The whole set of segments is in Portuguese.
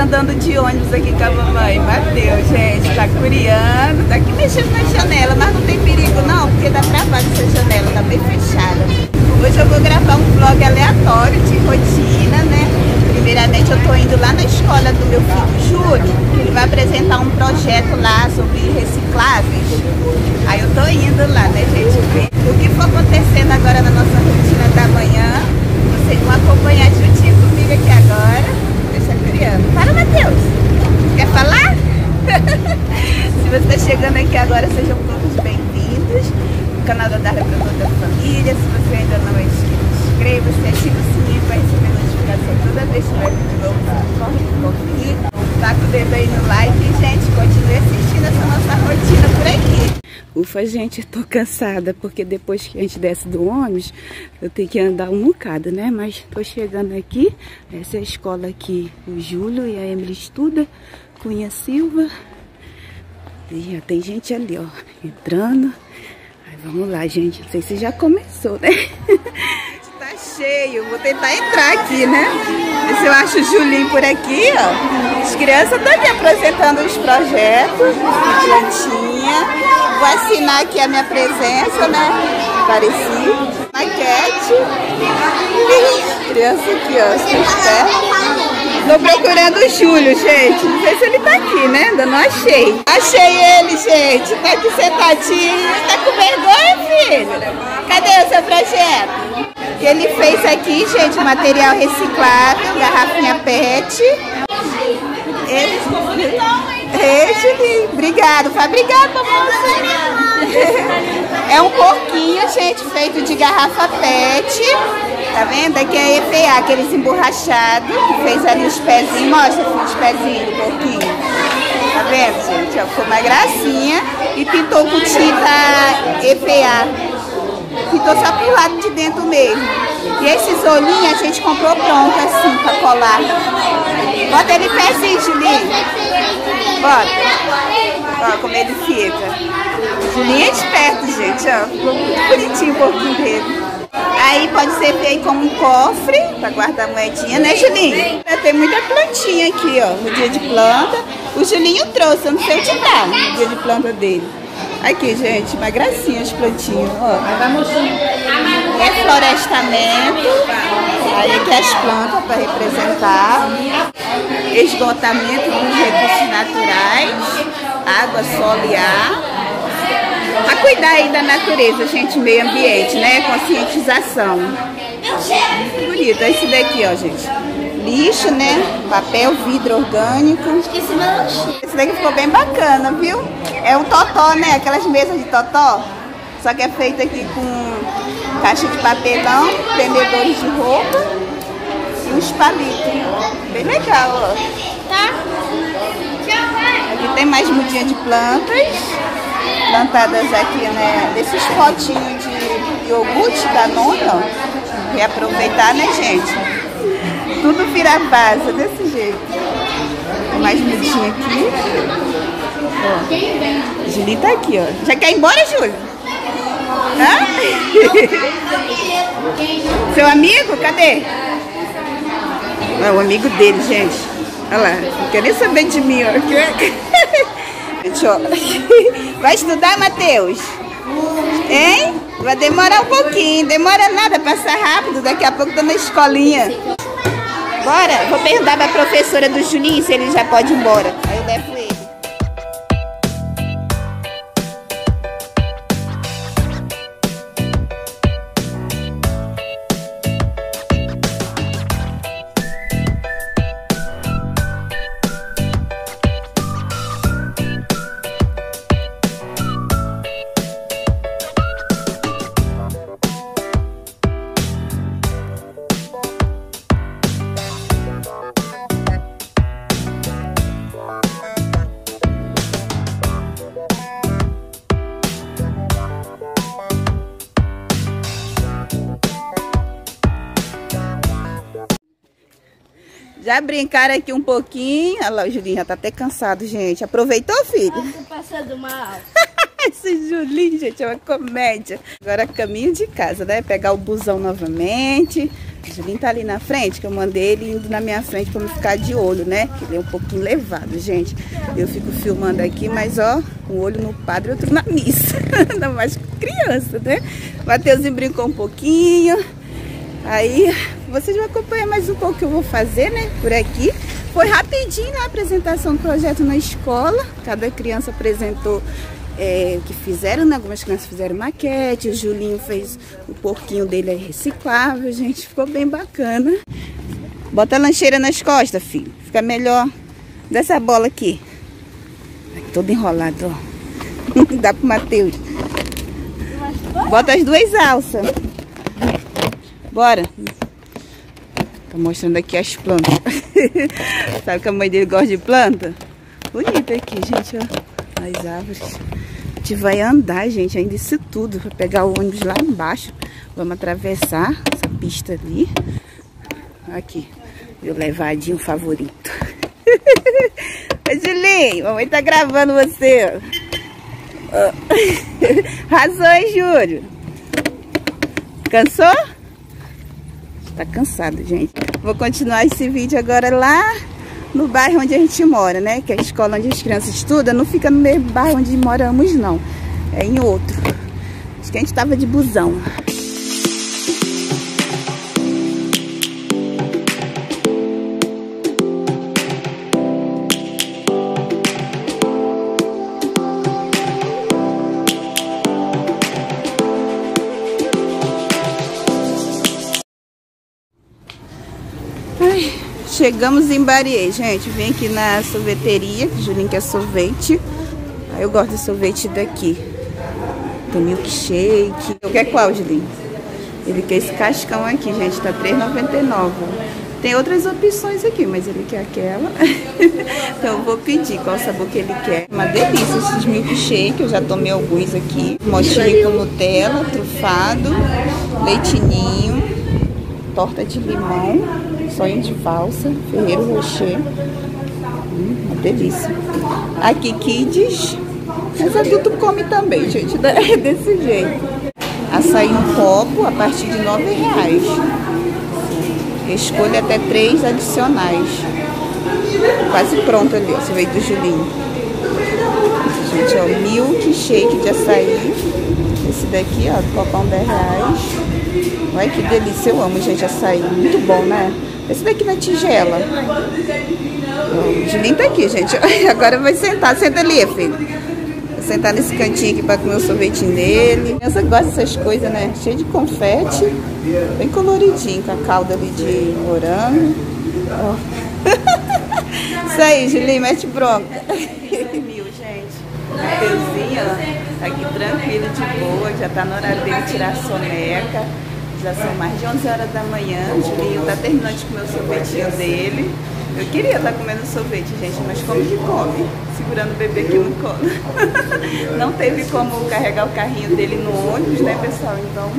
andando de ônibus aqui com a mamãe. Mateus, gente, tá curiando, tá aqui mexendo na janela, mas não tem perigo não, porque tá travada essa janela, tá bem fechada. Hoje eu vou gravar um vlog aleatório de rotina, né? Primeiramente eu tô indo lá na escola do meu filho Júlio, que ele vai apresentar um projeto lá sobre recicláveis. Aí eu tô indo lá, né, gente? O que for acontecendo agora na nossa rotina da manhã. Vocês vão acompanhar juntinho comigo aqui agora. Fala, Matheus. Quer falar? Se você está chegando aqui agora, sejam todos bem-vindos no canal da Darla Produtora da Família. Se você ainda não é inscrito, inscreva-se, ative o sininho para receber notificação toda vez que tiver vídeo novo. Corre, corre. Taca o dedo aí no like e, gente, continue assistindo essa nossa rotina por aqui. Ufa, gente, tô cansada, porque depois que a gente desce do ônibus, eu tenho que andar um bocado, né? Mas tô chegando aqui, essa é a escola aqui, o Júlio e a Emily estuda, Cunha Silva. E já tem gente ali, ó, entrando. Aí vamos lá, gente, não sei se já começou, né? cheio, vou tentar entrar aqui, né? Ver se eu acho o Julinho por aqui, ó. As crianças estão aqui apresentando os projetos plantinha. Vou assinar aqui a minha presença, né? Apareci. Maquete. Criança aqui, ó. Estou Tô procurando o Júlio, gente. Não sei se ele tá aqui, né? Ainda não achei. Achei ele, gente. Tá aqui sentadinho. Tá com vergonha, filho? Cadê o seu projeto? Ele fez aqui, gente, material reciclável, garrafinha PET. Ele... Ei, Julinho. Obrigado. Fala obrigado, moça. É um porquinho, gente, feito de garrafa PET. Tá vendo? Aqui é EPA, aqueles emborrachados. Fez ali os pezinhos. Mostra os pezinhos do porquinho. Tá vendo, gente? Ó, ficou uma gracinha. E pintou com tinta EPA. Pintou só pro lado de dentro mesmo. E esses olhinhos a gente comprou pronto assim pra colar. Bota ele pezinho, Julinho. Bota. Ó, como ele fica. Julinho é esperto, gente, ó. Ficou muito bonitinho o porquinho dele. Aí pode ser feito como um cofre para guardar moedinha, né, Julinho? Tem muita plantinha aqui, ó, no dia de planta. O Julinho trouxe, eu não sei onde tá, no dia de planta dele. Aqui, gente, uma gracinha as plantinhas, ó. É florestamento. Aí aqui as plantas para representar. Esgotamento dos recursos naturais. Água, solo e ar. Para cuidar aí da natureza, gente, meio ambiente, né? Conscientização. Bonito. Esse daqui, ó, gente. Lixo, né? Papel, vidro orgânico. Esse daqui ficou bem bacana, viu? É um totó, né? Aquelas mesas de totó. Só que é feito aqui com caixa de papelão, prendedores de roupa e uns palitos. Bem legal, ó. Tá? Aqui tem mais mudinha de plantas. Plantadas aqui, né? Desses potinhos de iogurte da nona, ó. Reaproveitar, né, gente? Tudo vira vaza, desse jeito. Mais mudinha aqui. Ó. Julie tá aqui, ó. Já quer ir embora, Júlio? Hã? Seu amigo? Cadê? É o amigo dele, gente. Olha lá. Não quer nem saber de mim, ó. Vai estudar, Matheus? Hein? Vai demorar um pouquinho. Demora nada, passa rápido. Daqui a pouco tô na escolinha. Bora? Vou perguntar pra professora do Juninho se ele já pode ir embora. Aí eu levo ele. Já brincaram aqui um pouquinho. Olha lá, o Julinho já tá até cansado, gente. Aproveitou, filho? Ah, tô passando mal. Esse Julinho, gente, é uma comédia. Agora caminho de casa, né? Pegar o busão novamente. O Julinho tá ali na frente, que eu mandei ele indo na minha frente pra me ficar de olho, né? Que ele é um pouquinho levado, gente. Eu fico filmando aqui, mas ó, um olho no padre e outro na missa. Ainda mais criança, né? O Mateuzinho brincou um pouquinho. Aí vocês vão acompanhar mais um pouco que eu vou fazer, né? Por aqui. Foi rapidinho a apresentação do projeto na escola. Cada criança apresentou é, o que fizeram, né? Algumas crianças fizeram maquete, o Julinho fez o porquinho dele reciclável, gente, ficou bem bacana. Bota a lancheira nas costas, filho, fica melhor. Dessa bola aqui. Todo enrolado, ó. Dá pro Matheus. Bota as duas alças. Bora. Tô mostrando aqui as plantas. Sabe que a mãe dele gosta de planta? Bonita aqui, gente, ó. As árvores. A gente vai andar, gente, ainda isso tudo. Pra pegar o ônibus lá embaixo. Vamos atravessar essa pista ali. Aqui. Meu levadinho favorito. Julinho, mamãe tá gravando você. Razões, Júlio. Cansou? Tá cansado, gente. Vou continuar esse vídeo agora lá no bairro onde a gente mora, né? Que é a escola onde as crianças estudam não fica no mesmo bairro onde moramos, não. É em outro. Acho que a gente tava de busão. Chegamos em Bariê, gente. Vem aqui na sorveteria, que Julinho quer sorvete. Aí eu gosto de sorvete daqui. Tem milkshake. Eu quero qual, Julinho? Ele quer esse cascão aqui, gente. Tá R$3,99. Tem outras opções aqui, mas ele quer aquela. então eu vou pedir qual sabor que ele quer. Uma delícia esses milkshake. Eu já tomei alguns aqui. Mochinho com Nutella, trufado, leitinho, torta de limão sonho de valsa, Ferreiro Rocher. Hum, uma delícia. Aqui Kids. Mas adulto come também, gente. É desse jeito. Açaí um copo a partir de R$ reais. Escolha até três adicionais. Quase pronto ali, você veio do Julinho. Gente, ó, milkshake de açaí. Esse daqui, ó, copão 10 reais. Olha que delícia, eu amo, gente, açaí. Muito bom, né? Esse daqui na tigela. O tá aqui, gente. Agora vai sentar. Senta ali, filho. Vou sentar nesse cantinho aqui pra comer o sorvetinho dele. Essa gosta dessas coisas, né? Cheio de confete. Bem coloridinho, com a calda ali de morango. Oh. Isso aí, Julinho, mete bronca. Mil, gente. Ó. Tá aqui tranquilo, de boa. Já tá na hora dele tirar a soneca. Já são mais de 11 horas da manhã. O Julinho tá terminando de comer o sorvetinho dele. Eu queria estar tá comendo sorvete, gente, mas como que come? Segurando o bebê aqui no colo. Não teve como carregar o carrinho dele no ônibus, né, pessoal? Então,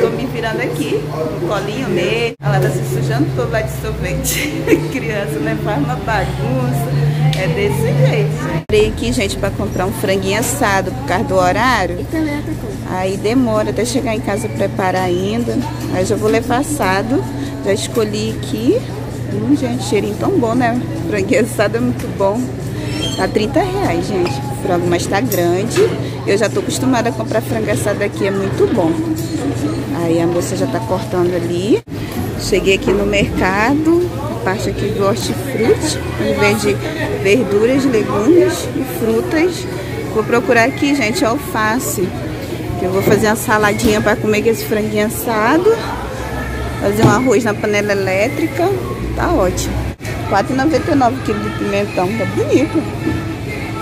tô me virando aqui, no colinho nele. Ela tá se sujando todo lá de sorvete. Criança, né? Faz uma bagunça. É desse jeito, gente. Parei aqui, gente, pra comprar um franguinho assado por causa do horário. Aí demora até chegar em casa preparar ainda. Aí já vou levar assado. Já escolhi aqui. Hum, gente, cheirinho tão bom, né? Franguinho assado é muito bom. Tá 30 reais, gente. O frango, mas tá grande. Eu já tô acostumada a comprar frango assado aqui, é muito bom. Aí a moça já tá cortando ali. Cheguei aqui no mercado, parte aqui do hortifruti, onde vende verduras, legumes e frutas. Vou procurar aqui, gente, alface. Eu vou fazer uma saladinha para comer com esse franguinho assado. Fazer um arroz na panela elétrica. Tá ótimo. R$4,99 quilo de pimentão. Tá bonito.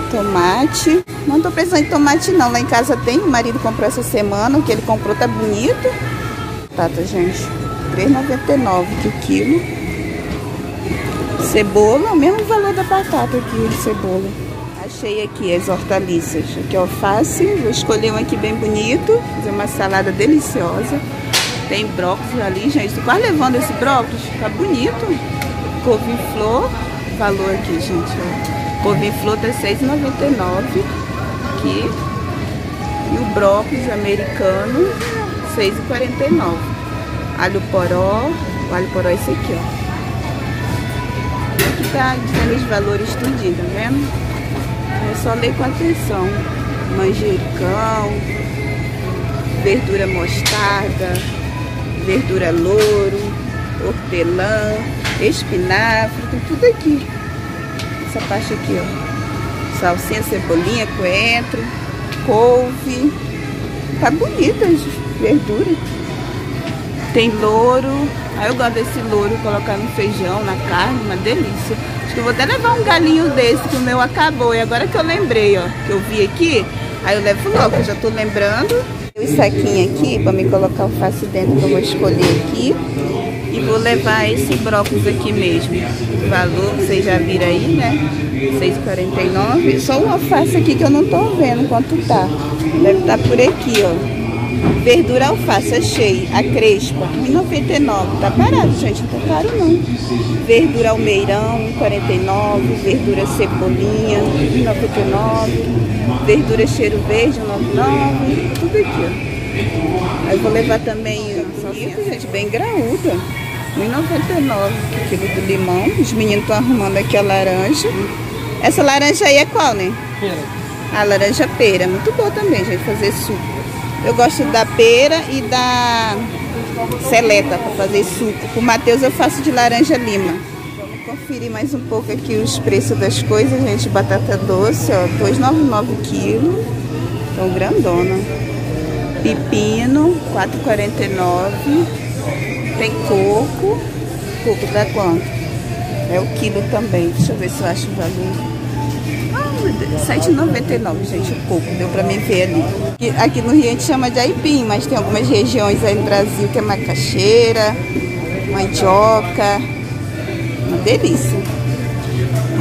Tomate. Não tô precisando de tomate não. Lá em casa tem. O marido comprou essa semana. O que ele comprou tá bonito. Tá, tá, gente. R$3,99 que quilo. Cebola. O mesmo valor da batata aqui de cebola. Achei aqui as hortaliças. Aqui alface. Vou escolher um aqui bem bonito. Fazer uma salada deliciosa. Tem brócolis ali, gente. Tô quase levando esse brócolis. Tá bonito. Couve-flor. Valor aqui, gente. Couve-flor tá R$6,99. Aqui. E o brócolis americano, R$6,49. Alho poró, O alho poró é esse aqui, ó. Aqui tá dizendo os valores tudinho, tá vendo? É só ler com atenção. Manjericão, verdura mostarda, verdura louro, hortelã, espinafre, tem tudo aqui. Essa parte aqui, ó. Salsinha, cebolinha, coentro, couve. Tá bonita as verduras. Tem louro. Aí eu gosto desse louro, colocar no feijão, na carne, uma delícia. Eu vou até levar um galinho desse, que o meu acabou. E agora que eu lembrei, ó, que eu vi aqui, aí eu levo logo, eu já tô lembrando. Esse saquinho aqui, pra me colocar o alface dentro, que eu vou escolher aqui. E vou levar esse brócolis aqui mesmo. O valor, vocês já viram aí, né? 6,49. Só o alface aqui que eu não tô vendo quanto tá. Deve estar tá por aqui, ó. Verdura alface, achei. A crespa, R$1,99. Tá barato, gente. Não tá caro, não. Verdura almeirão, R$1,49. Verdura cebolinha, R$1,99. Verdura cheiro verde, R$1,99. Tudo aqui, ó. Aí vou levar também salsicha, gente, bem graúda. R$1,99 quilo do limão. Os meninos estão arrumando aqui a laranja. Essa laranja aí é qual, né? Pera. A laranja pera. Muito boa também, gente, fazer suco. Eu gosto da pera e da seleta para fazer suco. O Matheus eu faço de laranja lima. Vamos conferir mais um pouco aqui os preços das coisas, gente. Batata doce, ó, 2,99 kg. Então grandona. Pepino, 4,49. Tem coco. Coco tá quanto? É o quilo também. Deixa eu ver se eu acho o valor. 7,99, gente, o coco. Deu pra mim ver ali. Aqui, no Rio a gente chama de aipim, mas tem algumas regiões aí no Brasil que é macaxeira, mandioca. Uma delícia.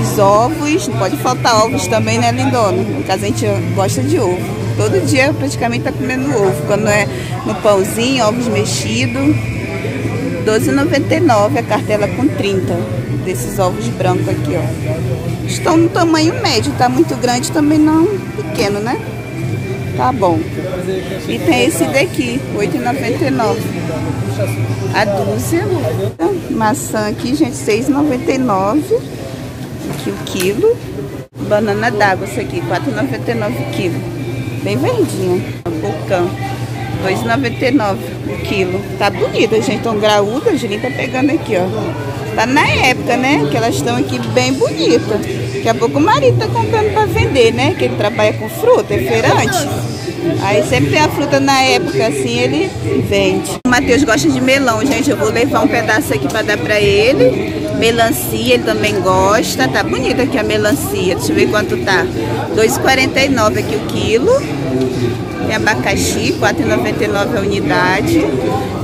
Os ovos, não pode faltar ovos também, né, lindona? No caso, a gente gosta de ovo. Todo dia praticamente tá comendo ovo. Quando é no pãozinho, ovos mexidos. 12,99 a cartela com 30 desses ovos brancos aqui, ó. Estão no tamanho médio, tá muito grande também não pequeno, né? Tá bom. E tem esse daqui, R$ 8,99. A dúzia. Maçã aqui, gente, R$ 6,99. Aqui o quilo. Banana d'água, isso aqui, R$ 4,99 o quilo. Bem verdinha. Bocão. 2,99 o quilo. Tá bonita, gente. Tão graúda. A gente tá pegando aqui, ó. Tá na época, né? Que elas estão aqui bem bonitas. Daqui a pouco o marido tá comprando para vender, né? Que ele trabalha com fruta, é feirante. Aí sempre tem a fruta na época, assim, ele vende. O Matheus gosta de melão, gente. Eu vou levar um pedaço aqui para dar para ele. Melancia, ele também gosta. Tá bonita aqui a melancia. Deixa eu ver quanto tá. R$ 2,49 aqui o quilo. Tem abacaxi, R$ 4,99 a unidade.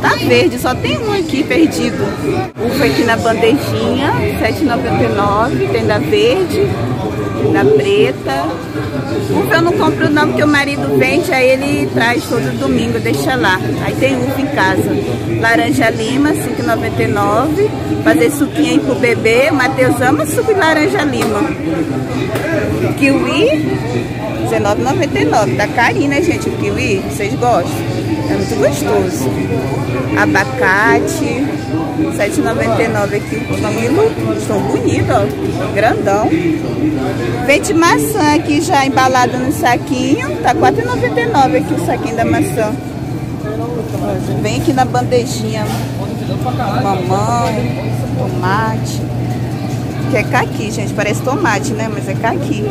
Tá verde, só tem um aqui perdido. Uva aqui na bandejinha, R$ 7,99. Tem da verde, da preta. Uva eu não compro não, porque o marido vende, aí ele traz todo domingo, deixa lá. Aí tem uva em casa. Laranja lima, R$ 5,99. Fazer suquinho aí pro bebê. Matheus ama suco de laranja lima. Kiwi, R$19,99. Tá carinho, né, gente, o kiwi? Vocês gostam? É muito gostoso. Abacate, R$7,99 aqui o quilo. Estão bonitos, ó. Grandão. Vende maçã aqui já embalada no saquinho. Tá R$4,99 aqui o saquinho da maçã. Vem aqui na bandejinha. Mamão, tomate. Que é caqui, gente. Parece tomate, né? Mas é caqui.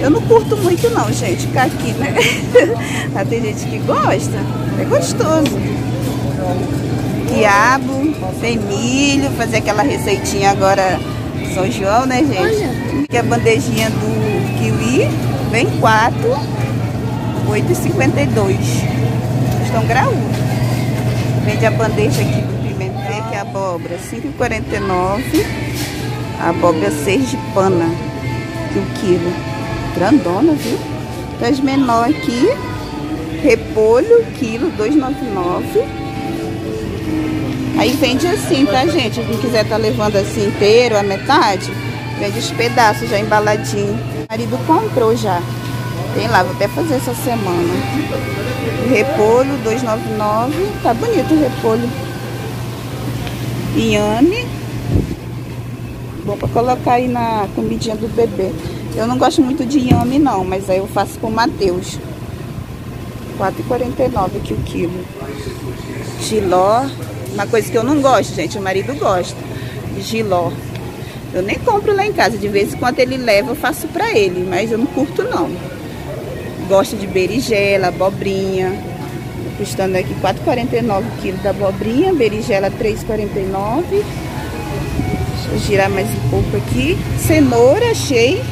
Eu não curto muito não, gente, caqui, né? Mas tem gente que gosta. É gostoso. Quiabo, tem milho, fazer aquela receitinha agora São João, né, gente? É a bandejinha do kiwi, vem quatro, 8,52. Estão graúdos. Vende a bandeja aqui do pimentão, que é abóbora, 5,49. A abóbora sergipana, que o quilo grandona, viu? Das menor aqui, repolho, quilo, 2,99. Aí vende assim, tá, gente? Quem quiser tá levando assim inteiro, a metade, vende os pedaços já embaladinho. O marido comprou já. Tem lá, vou até fazer essa semana. Repolho, 2,99. Tá bonito o repolho. inhame. Bom pra colocar aí na comidinha do bebê. Eu não gosto muito de inhame não, mas aí eu faço com o Matheus. R$4,49 aqui o quilo. Giló. Uma coisa que eu não gosto, gente. O marido gosta. Giló. Eu nem compro lá em casa. De vez em quando ele leva, eu faço pra ele. Mas eu não curto não. Gosto de berinjela, abobrinha. Custando aqui R$4,49 o quilo da abobrinha. Berinjela R$3,49. Deixa eu girar mais um pouco aqui. Cenoura, achei.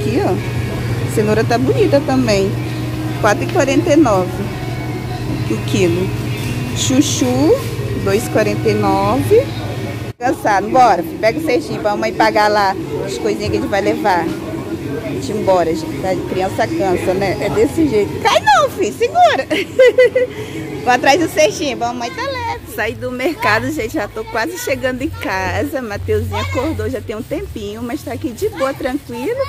Aqui, ó. Cenoura tá bonita também. R$4,49 o quilo. Chuchu, R$2,49. Cansado, bora. Pega o cestinho pra mamãe pagar lá as coisinhas que a gente vai levar. Gente embora, gente. Tá? Criança cansa, né? É desse jeito. Cai não, filho. Segura. Vou atrás do cestinho. Mamãe tá leve. Saí do mercado, gente. Já tô quase chegando em casa. Mateuzinho acordou já tem um tempinho, mas tá aqui de boa, tranquilo.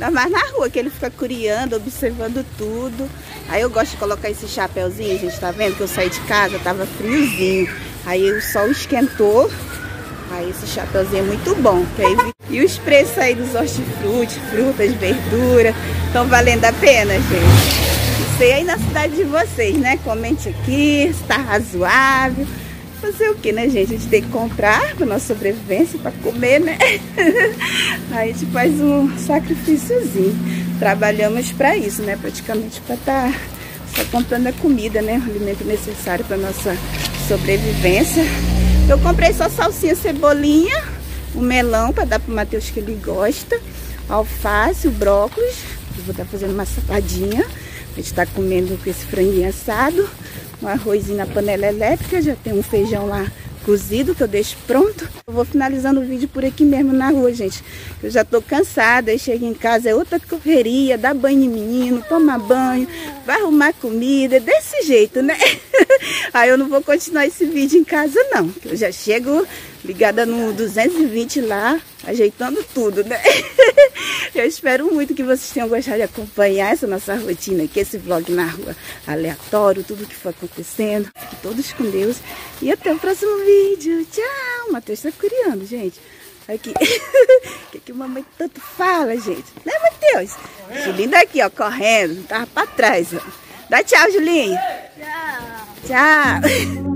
Ainda mais na rua, que ele fica curiando, observando tudo. Aí eu gosto de colocar esse chapéuzinho, gente, tá vendo? Que eu saí de casa, tava friozinho. Aí o sol esquentou. Aí esse chapéuzinho é muito bom. Aí... E os preços aí dos hortifruti, frutas, verduras, estão valendo a pena, gente. Sei aí na cidade de vocês, né? Comente aqui se tá razoável. Fazer o que, né, gente? A gente tem que comprar para nossa sobrevivência, para comer, né? Aí a gente faz um sacrifíciozinho. Trabalhamos para isso, né? Praticamente para estar tá só comprando a comida, né? O alimento necessário para nossa sobrevivência. Eu comprei só salsinha, cebolinha, o melão para dar para o Matheus que ele gosta, alface, o brócolis. Eu vou estar tá fazendo uma saladinha. A gente está comendo com esse franguinho assado um arrozinho na panela elétrica, já tem um feijão lá cozido que eu deixo pronto. Eu vou finalizando o vídeo por aqui mesmo na rua, gente. Eu já tô cansada, aí chego em casa, é outra correria, dá banho em menino, toma banho, vai arrumar comida, desse jeito, né? aí eu não vou continuar esse vídeo em casa não, eu já chego ligada no 220 lá, ajeitando tudo, né? Eu espero muito que vocês tenham gostado de acompanhar essa nossa rotina aqui, esse vlog na rua aleatório, tudo que foi acontecendo. Fiquem todos com Deus e até o próximo vídeo. Tchau! Matheus tá curiando, gente. Aqui. O que, que mamãe tanto fala, gente? Né, Matheus? Julinho daqui, ó, correndo. Tava pra trás, ó. Dá tchau, Julinho. Tchau. Tchau.